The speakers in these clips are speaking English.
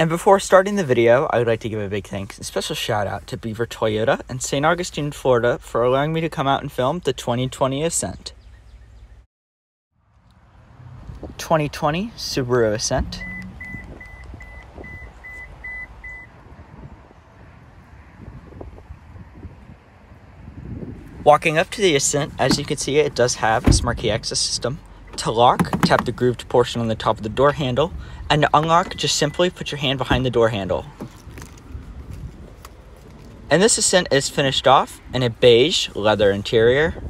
And before starting the video, I would like to give a big thanks and special shout out to Beaver Toyota in St. Augustine, Florida for allowing me to come out and film the 2020 Ascent. 2020 Subaru Ascent. Walking up to the Ascent, as you can see, it does have a smart key access system. To lock, tap the grooved portion on the top of the door handle, and to unlock, just simply put your hand behind the door handle. And this Ascent is finished off in a beige leather interior.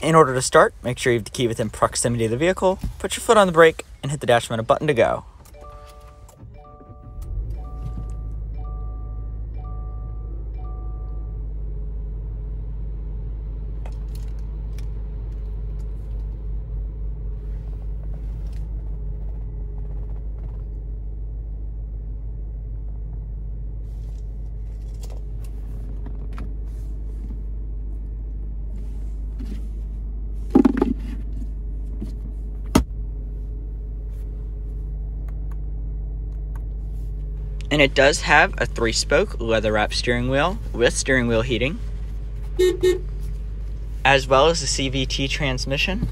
In order to start, make sure you have the key within proximity of the vehicle, put your foot on the brake, and hit the dash button to go. And it does have a three spoke leather wrap steering wheel with steering wheel heating, as well as the CVT transmission.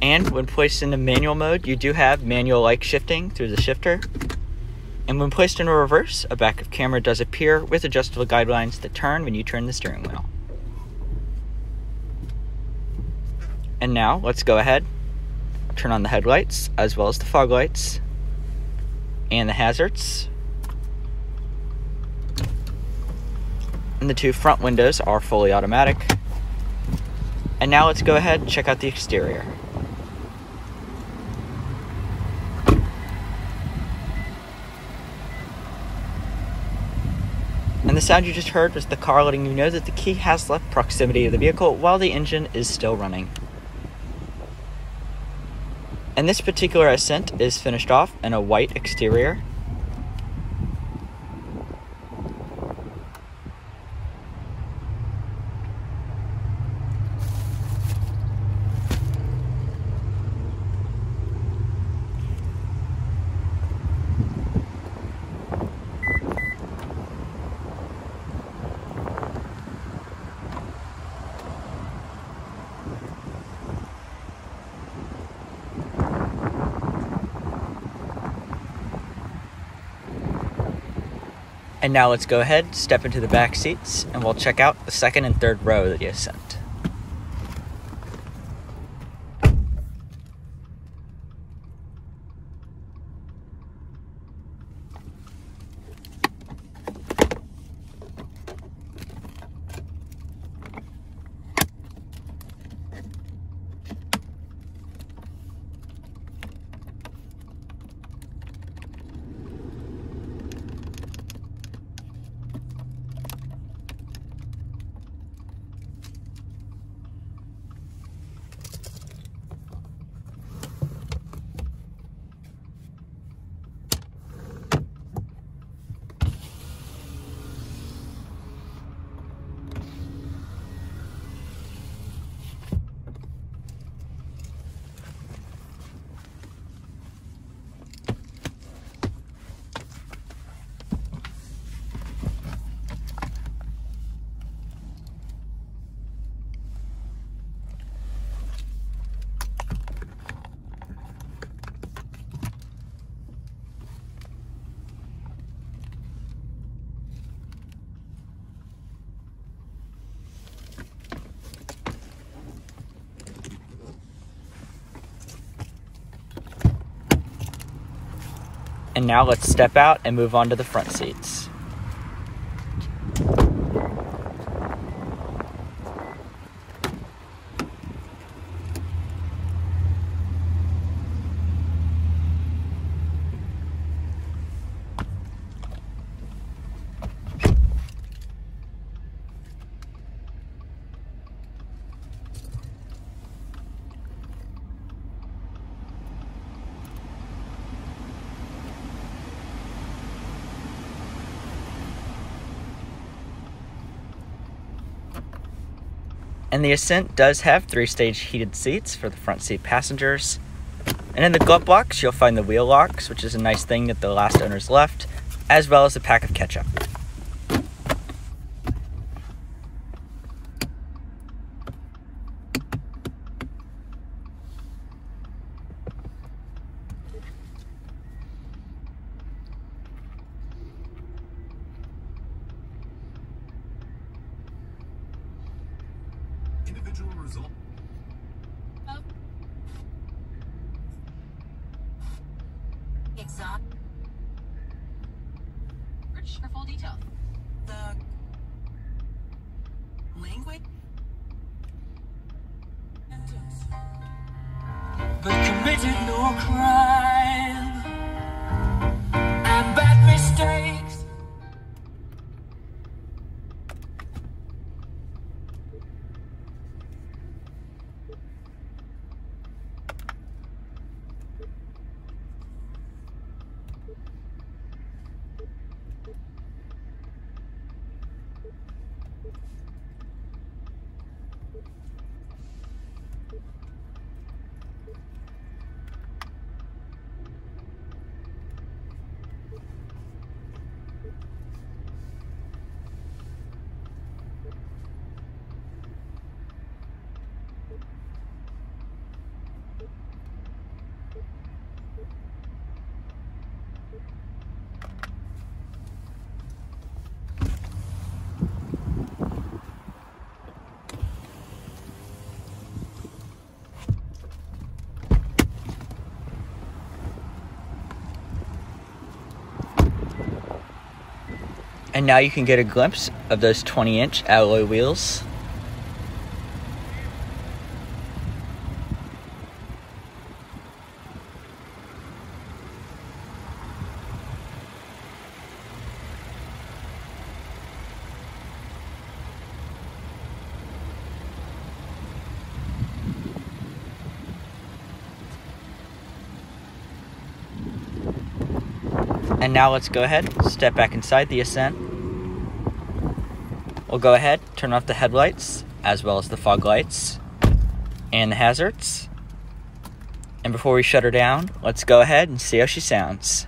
And when placed into manual mode, you do have manual like shifting through the shifter. And when placed in reverse, a backup camera does appear with adjustable guidelines that turn when you turn the steering wheel. And now let's go ahead, turn on the headlights as well as the fog lights and the hazards. And the two front windows are fully automatic. And now let's go ahead and check out the exterior. And the sound you just heard was the car letting you know that the key has left proximity of the vehicle while the engine is still running. And this particular Ascent is finished off in a white exterior And now let's go ahead, step into the back seats, and we'll check out the second and third row of the Ascent. And now let's step out and move on to the front seats. And the Ascent does have three stage heated seats for the front seat passengers. And in the glove box, you'll find the wheel locks, which is a nice thing that the last owners left, as well as a pack of ketchup. Individual result. Oh. Exot. Rich for full detail. The language. but committed no crime And now you can get a glimpse of those 20 inch alloy wheels. And now let's go ahead, step back inside the Ascent. We'll go ahead, turn off the headlights, as well as the fog lights, and the hazards. And before we shut her down, let's go ahead and see how she sounds.